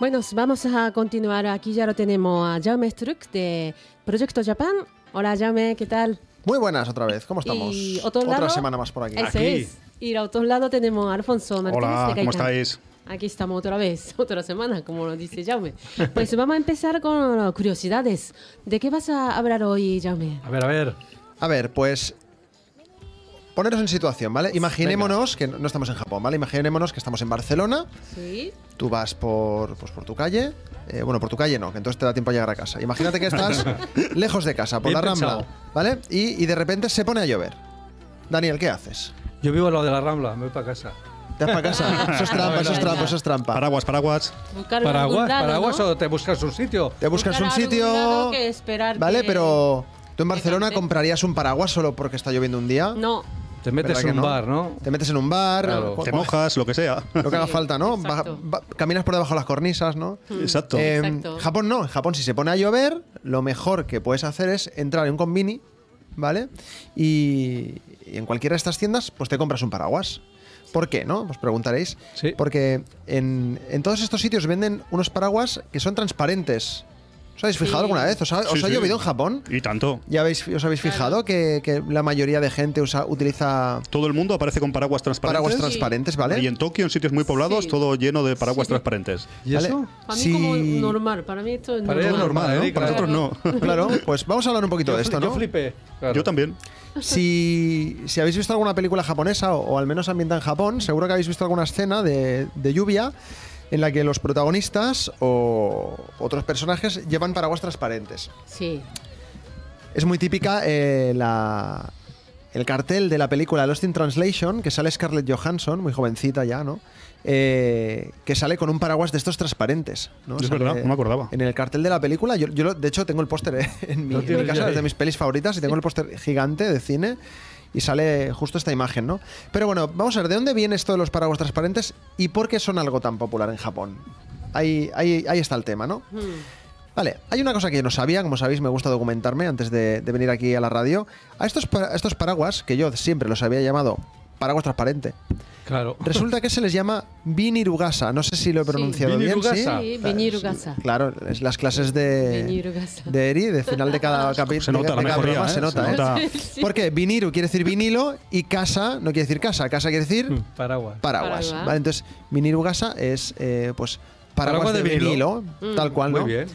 Bueno, vamos a continuar. Aquí ya lo tenemos a Jaume Struck de Proyecto Japan. Hola Jaume, ¿qué tal? Muy buenas otra vez, ¿cómo estamos? Y otro Otra lado- semana más por aquí. Ese es. Y al otro lado tenemos a Alfonso Martínez Hola, de ¿cómo estáis? Aquí estamos otra vez, otra semana, como lo dice Jaume. Pues vamos a empezar con curiosidades. ¿De qué vas a hablar hoy, Jaume? A ver, a ver. A ver, pues poneros en situación, ¿vale? Imaginémonos que no estamos en Japón, ¿vale? Imaginémonos que estamos en Barcelona, Sí. tú vas por, pues por tu calle, eh, bueno, por tu calle no, que entonces te da tiempo a llegar a casa. Imagínate que estás lejos de casa, por Bien la Rambla, pensado. ¿vale? Y, y de repente se pone a llover. Daniel, ¿qué haces? Yo vivo al lado de la Rambla, me voy para casa. ¿Te vas para casa? Eso es trampa, eso es trampa, eso es trampa. Paraguas, paraguas. Buscar ¿Paraguas? lado, ¿Paraguas ¿no? o te buscas un sitio? Te buscas Buscar un sitio... que esperar Vale, que- pero ¿tú en Barcelona comprarías un paraguas solo porque está lloviendo un día? No. Te metes ¿Verdad en un no? bar, ¿no? Te metes en un bar, Claro. Te mojas, lo que sea. lo que haga falta, ¿no? Va- exacto. va- caminas por debajo de las cornisas, ¿no? Exacto. Eh, Exacto. Japón no, en Japón si se pone a llover, lo mejor que puedes hacer es entrar en un convini, ¿vale? Y, y en cualquiera de estas tiendas, pues te compras un paraguas. ¿Por qué, no? Os preguntaréis. Sí. Porque en, en todos estos sitios venden unos paraguas que son transparentes. ¿Os habéis fijado Sí. alguna vez? ¿Os ha, os Sí, ha sí. llovido en Japón? Y tanto. ¿Ya habéis, os habéis fijado que, que la mayoría de gente usa, utiliza Todo el mundo aparece con paraguas transparentes. paraguas transparentes, ¿vale? Y en Tokio, en sitios muy poblados, Sí. todo lleno de paraguas Sí. transparentes. ¿Y ¿Vale? eso? Para mí como normal, para mí esto es Para normal. normal, ¿no? ¿eh? Para Claro. nosotros no. Claro, pues vamos a hablar un poquito de Yo esto, fli- ¿no? Yo flipé. claro. Yo también. Si, si habéis visto alguna película japonesa o, o al menos ambientada en Japón, seguro que habéis visto alguna escena de, de lluvia en la que los protagonistas o otros personajes llevan paraguas transparentes. Sí. Es muy típica eh, la, el cartel de la película Lost in Translation, que sale Scarlett Johansson, muy jovencita ya, ¿no? Eh, que sale con un paraguas de estos transparentes. ¿no? Es Sale verdad, no me acordaba. En el cartel de la película, yo, yo lo- de hecho tengo el póster eh, en mi, en mi casa, es de mis pelis favoritas, y tengo el póster gigante de cine. Y sale justo esta imagen, ¿no? Pero bueno, vamos a ver, ¿de dónde viene esto de los paraguas transparentes y por qué son algo tan popular en Japón? Ahí, ahí, ahí está el tema, ¿no? Hmm. Vale, hay una cosa que yo no sabía, como sabéis, me gusta documentarme antes de, de venir aquí a la radio. A estos, a estos paraguas, que yo siempre los había llamado paraguas transparente, Claro. resulta que se les llama binirugasa. No sé si lo he Sí. pronunciado bien, ¿sí? Binirugasa. Sí, Binirugasa. Claro, es las clases de, de Eri, de final de cada capítulo. Se nota la mejoría, ¿eh? se nota, Se ¿eh? nota. ¿Por qué? Viniru quiere decir vinilo y casa no quiere decir casa. Casa quiere decir Hmm, Paraguas. paraguas. Paraguas. ¿vale? Entonces, vinirugasa es, eh, pues, paraguas, Paraguas de, de vinilo, vinilo. tal cual, Muy ¿no? bien.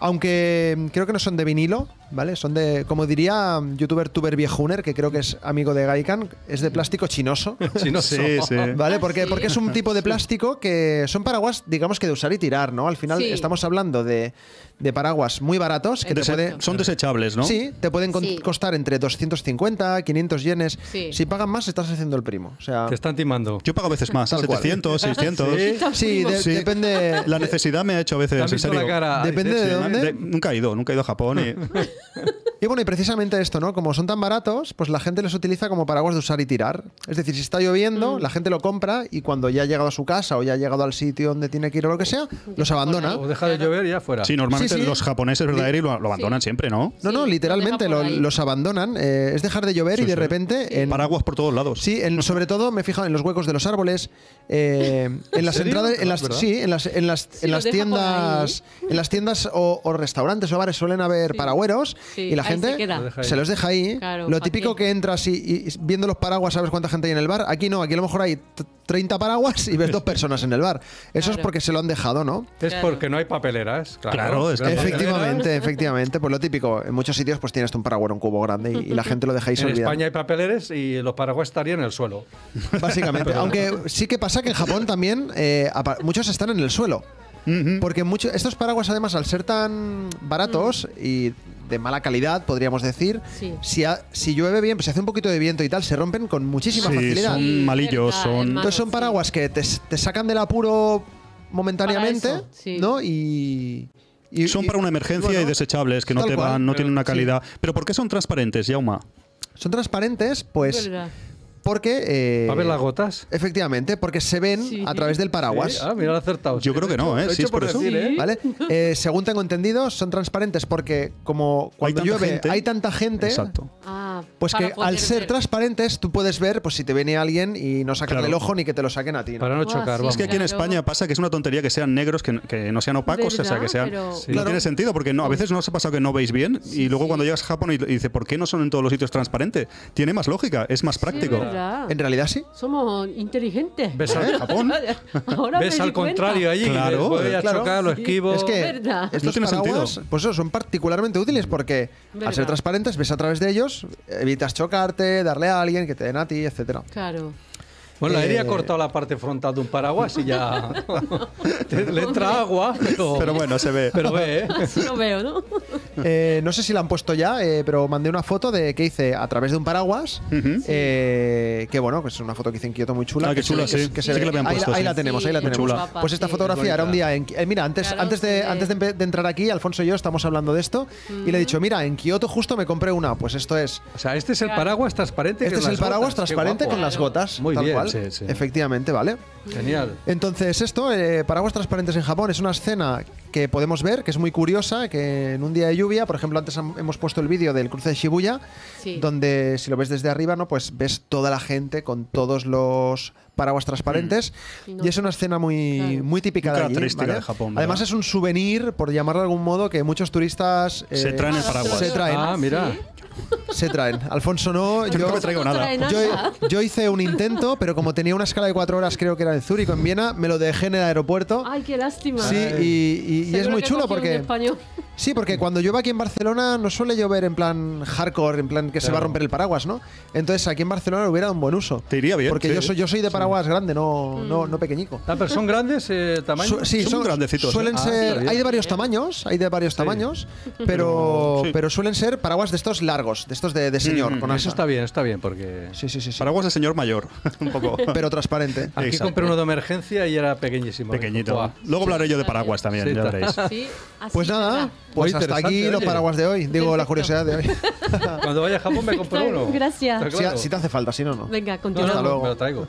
Aunque mm, creo que no son de vinilo, ¿vale? Son de, como diría mm, youtuber tuber viejuner, que creo que es amigo de Gaikan, es de plástico chinoso. Chinoso. Sí, sí. ¿Vale? Porque, sí. porque es un tipo de plástico que son paraguas, digamos que de usar y tirar, ¿no? Al final Sí. estamos hablando de, de paraguas muy baratos que te puede, Son desechables, ¿no? Sí, te pueden Sí. costar entre 250, 500 yenes. Sí. Si pagan más, estás haciendo el primo. O sea, Te están timando. Yo pago a veces más, Tal cual. 700, 600. Sí. sí, de- Sí. depende. La necesidad me ha hecho a Te veces, visto serio. la cara. Depende de sí, dónde. De- nunca he ido, nunca he ido a Japón. y- Y bueno, y precisamente esto, ¿no? Como son tan baratos, pues la gente los utiliza como paraguas de usar y tirar. Es decir, si está lloviendo, la gente lo compra y cuando ya ha llegado a su casa o ya ha llegado al sitio donde tiene que ir o lo que sea, los abandona. O deja de llover y ya fuera. Sí, normalmente Sí, sí. los japoneses, ¿verdad, Eri? Lo, lo abandonan Sí. siempre, ¿no? No, no, literalmente lo los abandonan. eh, es dejar de llover y de sí. repente. En, Paraguas por todos lados. Sí, en- sobre todo me he fijado en los huecos de los árboles, eh, en las entradas, en las, sí, en las, en las, en las tiendas, en las tiendas o, o restaurantes o bares suelen haber Sí. paragüeros Sí, y la gente se. Lo los deja ahí. Claro, lo ¿pa' típico qué? que entras y, y viendo los paraguas sabes cuánta gente hay en el bar. Aquí no, aquí a lo mejor hay t- 30 paraguas y ves dos personas en el bar. Eso es porque se lo han dejado, ¿no? Es porque no hay papeleras. Claro, Claro, es que- Efectivamente, efectivamente. Pues lo típico, en muchos sitios pues tienes un paraguero, un cubo grande y, y la gente lo deja ahí se En. España hay papeleres y los paraguas estarían en el suelo. Básicamente. Aunque sí que pasa que en Japón también eh, muchos están en el suelo. Porque mucho, estos paraguas, además, al ser tan baratos y de mala calidad, podríamos decir, Sí. si, ha- si llueve bien, pues si hace un poquito de viento y tal, se rompen con muchísima Sí, facilidad. son malillos, son... hermano. Entonces son sí. paraguas que te, te sacan del apuro momentáneamente, Para eso, sí. ¿no? Y, y- Son y- para una emergencia y, bueno, desechables que no tal te cual. van, no tienen una sí. calidad. Pero ¿por qué son transparentes, Yauma? Son transparentes, pues Verdad. Porque... eh, ¿Va a ver las gotas? Efectivamente, porque se ven Sí. a través del paraguas. Sí. Ah, mira, acertado. Yo creo que no, ¿eh? He Sí, es por eso. decir, ¿eh? ¿Vale? Eh, según tengo entendido, son transparentes porque como cuando tanta llueve gente. hay tanta gente, Exacto. Ah, pues que al ser ver. transparentes tú puedes ver pues si te viene alguien y no sacarle Claro. el ojo ni que te lo saquen a ti. ¿no? Para no Ah, chocar, vamos. Es que aquí en. España pasa que es una tontería que sean negros, que, que no sean opacos, o sea, ¿Verdad? que sean... Pero-. No Claro. tiene sentido, porque no, a veces nos ha pasado que no veis bien y luego cuando llegas a Japón y, y dice, ¿por qué no son en todos los sitios transparentes? Tiene más lógica, es más Sí, práctico. ¿Verdad? En realidad sí. Somos inteligentes. ¿Ves al- Japón? Ahora Ves al contrario allí. Claro, voy a claro. chocar, lo esquivo. Es que ¿Verdad? estos No paraguas, sentido. pues eso, son particularmente útiles porque al ¿Verdad? ser transparentes ves a través de ellos, evitas chocarte, darle a alguien, que te den a ti, etcétera. Claro. Bueno, la Eh, Eri ha cortado la parte frontal de un paraguas y ya le entra agua, pero, Pero bueno, se ve. pero ve, ¿eh? Así lo veo, ¿no? Eh, no sé si la han puesto ya, eh, pero mandé una foto de que hice a través de un paraguas. eh, que bueno, pues es una foto que hice en Kioto muy chula. Ah, qué que se- chula, que, sí. que que ahí, la tenemos, ahí la tenemos. Pues esta sí. fotografía era un día en. eh, mira, antes, Claro, antes, de, antes de, entrar aquí, Alfonso y yo estamos hablando de esto. Y le he dicho, mira, en Kioto justo me compré una. Pues esto es. O sea, este es el paraguas transparente. Este con es el paraguas gotas. Transparente con las gotas. Muy tal bien, cual. sí, sí. Efectivamente, ¿vale? Genial. Entonces, esto, eh, paraguas transparentes en Japón, es una escena que podemos ver, que es muy curiosa, que en un día de lluvia, por ejemplo, antes hemos puesto el vídeo del cruce de Shibuya, Sí. donde si lo ves desde arriba, ¿no? Pues ves toda la gente con todos los paraguas transparentes Y no- y es una escena muy, Claro. muy típica Muy de allí, ¿vale? de Japón, Además es un souvenir, por llamarlo de algún modo, que muchos turistas eh, Se traen el paraguas. Se traen, Ah, mira. Se traen. Alfonso no, Yo yo, no me traigo nada. yo, yo hice un intento, pero como tenía una escala de cuatro horas, creo que era en Zúrich o en Viena, me lo dejé en el aeropuerto. Ay, qué lástima. Sí, y, y- y es muy que chulo porque. Sí, porque cuando llueve aquí en Barcelona no suele llover en plan hardcore, en plan que se va a romper el paraguas, ¿no? Entonces aquí en Barcelona hubiera un buen uso. Te iría bien, Porque sí. yo soy yo soy de paraguas grande, no, Mm. no, no pequeñico. Ah, pero son grandes eh, tamaño. Su- sí, Son grandecitos. Suelen Ah, ser, hay de varios tamaños, hay de varios tamaños, pero, Sí. pero suelen ser paraguas de estos largos, de estos de, de señor, Mm, con Eso está bien, está bien, porque Sí, sí, sí, sí. Paraguas de señor mayor, un poco Pero transparente. aquí Exacto. compré uno de emergencia y era pequeñísimo. pequeñito. Luego hablaré yo de paraguas también, Sí, ya veréis. Sí, Pues nada, pues Muy hasta aquí interesante, los oye. paraguas de hoy, digo la Perfecto. curiosidad de hoy. Cuando vaya a Japón me compro uno. Gracias. Si, si te hace falta, si no, no. Venga, No, no, continuamos. Hasta luego. me lo traigo.